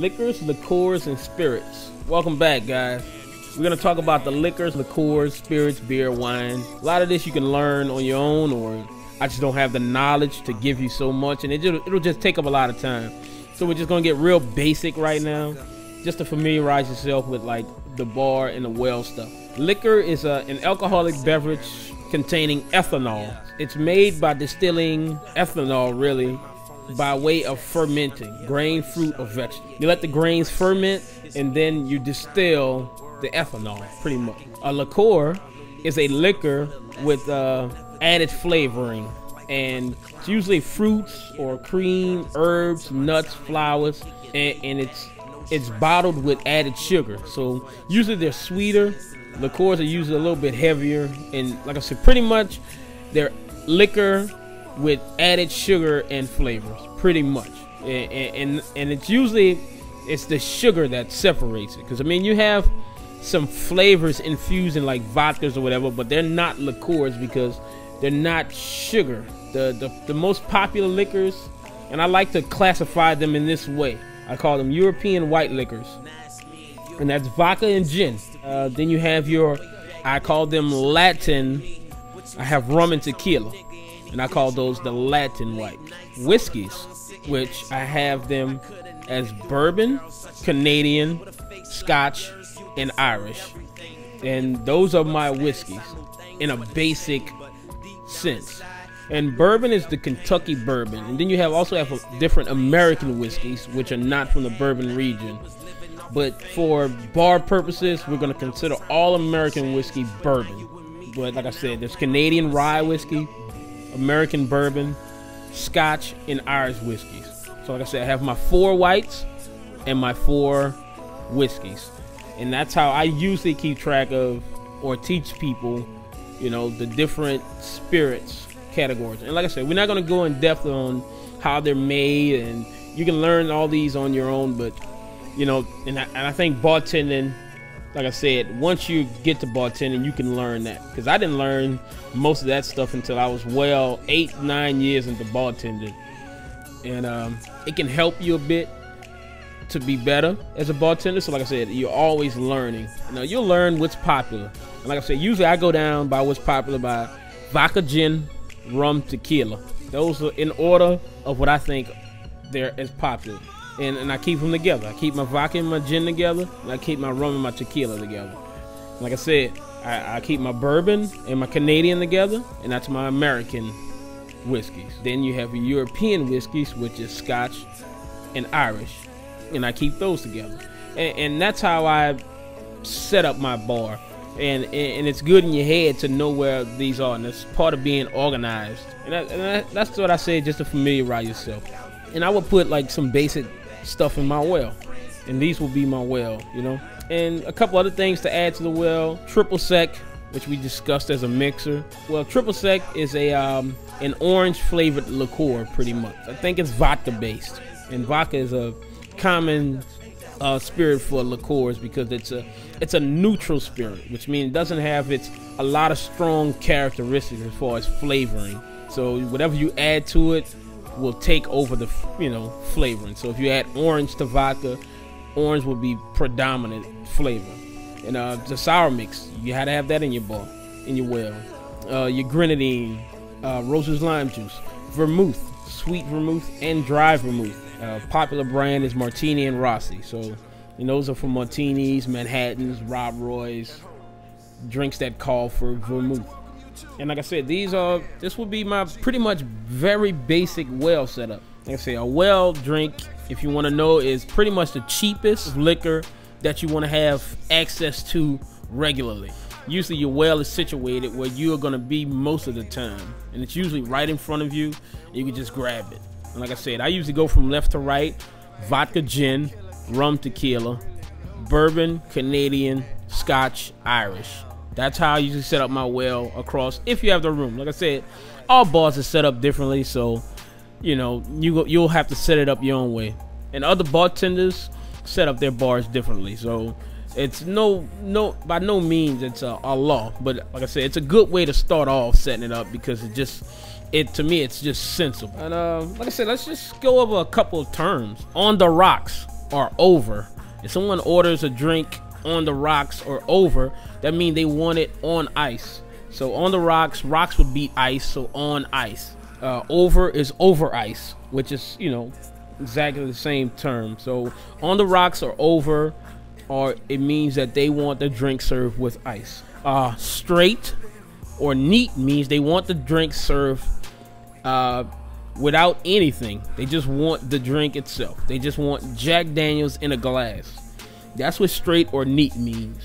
liquors, liqueurs, and spirits. Welcome back, guys. We're gonna talk about the liquors, liqueurs, spirits, beer, wine. A lot of this you can learn on your own, or I just don't have the knowledge to give you so much, and it just, it'll just take up a lot of time. So we're just gonna get real basic right now, just to familiarize yourself with like the bar and the well stuff. Liquor is a, an alcoholic beverage containing ethanol. It's made by distilling ethanol, really, by way of fermenting grain, fruit, or vegetable. You let the grains ferment and then you distill the ethanol, pretty much. A liqueur is a liquor with uh, added flavoring, and it's usually fruits or cream, herbs, nuts, flowers, and, and it's it's bottled with added sugar. So usually they're sweeter. Liqueurs are usually a little bit heavier, and like I said, pretty much they're liquor with added sugar and flavors, pretty much. And and, and it's usually it's the sugar that separates it. Because I mean, you have some flavors infused in like vodkas or whatever, but they're not liqueurs because they're not sugar. The, the the most popular liquors, and I like to classify them in this way. I call them European white liquors, and that's vodka and gin. Uh, then you have your, I call them Latin. I have rum and tequila and I call those the Latin white whiskeys, which I have them as bourbon, Canadian, Scotch, and Irish. And those are my whiskeys in a basic sense. And bourbon is the Kentucky bourbon. And then you have also have different American whiskeys, which are not from the bourbon region. But for bar purposes, we're going to consider all American whiskey bourbon. But like I said, there's Canadian rye whiskey, American bourbon, Scotch, and Irish whiskeys. So, like I said, I have my four whites and my four whiskeys. And that's how I usually keep track of or teach people, you know, the different spirits categories. And like I said, we're not going to go in depth on how they're made, and you can learn all these on your own. But, you know, and I, and I think bartending like I said, once you get to bartending, you can learn that. Because I didn't learn most of that stuff until I was well eight, nine years into bartending, and um, it can help you a bit to be better as a bartender. So, like I said, you're always learning. You know, you'll learn what's popular. And like I said, usually I go down by what's popular by vodka, gin, rum, tequila. Those are in order of what I think they're as popular and, and I keep them together. I keep my vodka and my gin together, and I keep my rum and my tequila together. Like I said, I, I keep my bourbon and my Canadian together, and that's my American whiskeys. Then you have your European whiskeys, which is Scotch and Irish, and I keep those together. And, and that's how I set up my bar. And, and it's good in your head to know where these are, and it's part of being organized. And, that, and that, that's what I say, just to familiarize yourself. And I would put like some basic stuff in my well. And these will be my well, you know. And a couple other things to add to the well. Triple sec, which we discussed as a mixer. Well, triple sec is a um, an orange flavored liqueur, pretty much. I think it's vodka based, and vodka is a common uh, spirit for liqueurs because it's a it's a neutral spirit, which means it doesn't have its a lot of strong characteristics as far as flavoring. So whatever you add to it, will take over the you know flavoring. So if you add orange to vodka, orange will be predominant flavor. And uh, the sour mix, you had to have that in your bar, in your well. Uh, your grenadine, uh, Rose's lime juice, vermouth, sweet vermouth, and dry vermouth. Uh, popular brand is Martini and Rossi. So and those are for martinis, Manhattans, Rob Roy's, drinks that call for vermouth. And like I said, these are this will be my pretty much very basic well setup. Like I say, a well drink, if you want to know, is pretty much the cheapest liquor that you want to have access to regularly. Usually your well is situated where you are going to be most of the time. And it's usually right in front of you. you can just grab it. And like I said, I usually go from left to right. Vodka gin, rum tequila, bourbon, Canadian, Scotch, Irish. That's how I usually set up my well across if you have the room. Like I said, all bars are set up differently, so you know you you'll have to set it up your own way. And other bartenders set up their bars differently, so it's no no by no means it's a, a law. But like I said, it's a good way to start off setting it up because it just it to me it's just sensible. And uh, like I said, let's just go over a couple of terms on the rocks. or over. If someone orders a drink on the rocks or over, that means they want it on ice. So on the rocks, rocks would beat ice, so on ice. Uh, over is over ice, which is, you know, exactly the same term. So on the rocks or over, or it means that they want the drink served with ice. Uh, straight or neat means they want the drink served uh, without anything. They just want the drink itself. They just want Jack Daniels in a glass. That's what straight or neat means.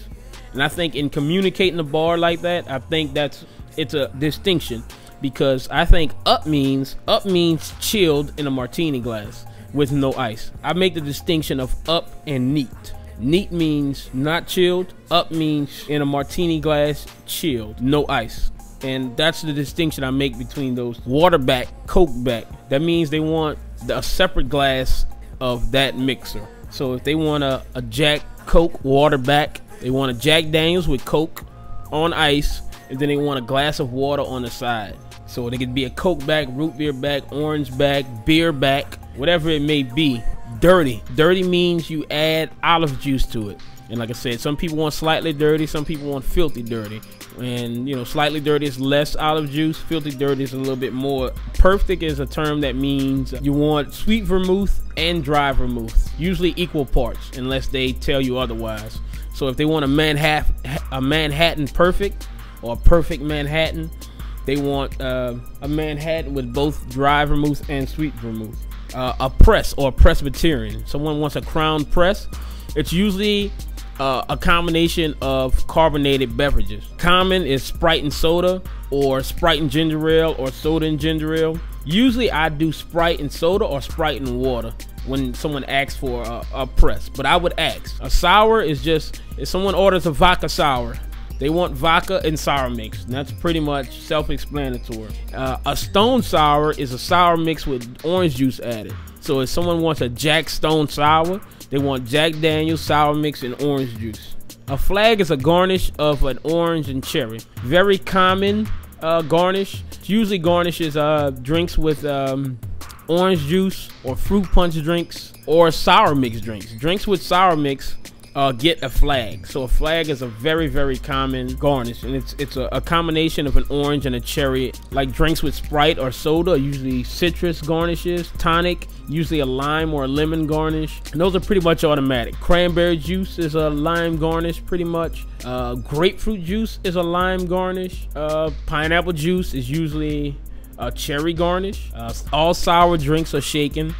And I think in communicating a bar like that, I think that's it's a distinction because I think up means up means chilled in a martini glass with no ice. I make the distinction of up and neat. Neat means not chilled. Up means in a martini glass, chilled, no ice. And that's the distinction I make between those water back, coke back. That means they want a separate glass of that mixer. So if they want a, a Jack Coke water back, they want a Jack Daniels with Coke on ice, and then they want a glass of water on the side. So they could be a Coke back, root beer back, orange back, beer back, whatever it may be. Dirty. Dirty means you add olive juice to it. And like I said, some people want slightly dirty, some people want filthy dirty. And you know, slightly dirty is less olive juice, filthy dirty is a little bit more. Perfect is a term that means you want sweet vermouth and dry vermouth, usually equal parts, unless they tell you otherwise. So if they want a Manhattan, a Manhattan perfect or a perfect Manhattan, they want uh, a Manhattan with both dry vermouth and sweet vermouth. Uh, a press or a Presbyterian. Someone wants a crown press. It's usually uh, a combination of carbonated beverages. Common is Sprite and soda, or Sprite and ginger ale, or soda and ginger ale. Usually, I do Sprite and soda or Sprite and water when someone asks for a, a press. But I would ask. A sour is just if someone orders a vodka sour, they want vodka and sour mix. And that's pretty much self-explanatory. Uh, a stone sour is a sour mix with orange juice added. So if someone wants a Jack Stone sour, they want Jack Daniels sour mix and orange juice. A flag is a garnish of an orange and cherry. Very common uh, garnish. It usually garnishes uh, drinks with um, orange juice or fruit punch drinks or sour mix drinks. Drinks with sour mix uh, get a flag. So a flag is a very, very common garnish, and it's it's a, a, combination of an orange and a cherry. Like drinks with Sprite or soda, usually citrus garnishes. Tonic, usually a lime or a lemon garnish. And those are pretty much automatic. Cranberry juice is a lime garnish, pretty much. Uh, grapefruit juice is a lime garnish. Uh, pineapple juice is usually a cherry garnish. Uh, all sour drinks are shaken.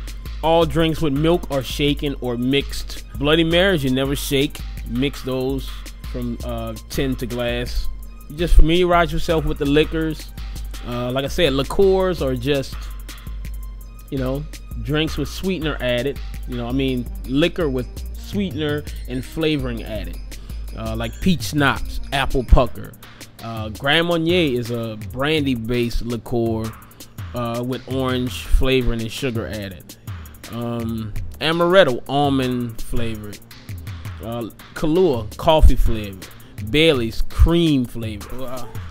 All drinks with milk are shaken or mixed. Bloody Marys, you never shake. Mix those from uh, tin to glass. You just familiarize yourself with the liquors. Uh, like I said, liqueurs are just, you know, drinks with sweetener added. You know, I mean, liquor with sweetener and flavoring added. Uh, like peach schnapps, apple pucker. Uh, Grand Marnier is a brandy based liqueur uh, with orange flavoring and sugar added um, amaretto almond flavored, uh, Kahlua coffee flavored, Bailey's cream flavored.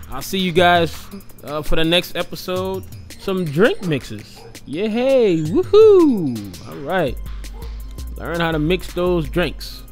I'll see you guys uh, for the next episode. Some drink mixes. Yeah, hey, woohoo! All right, learn how to mix those drinks.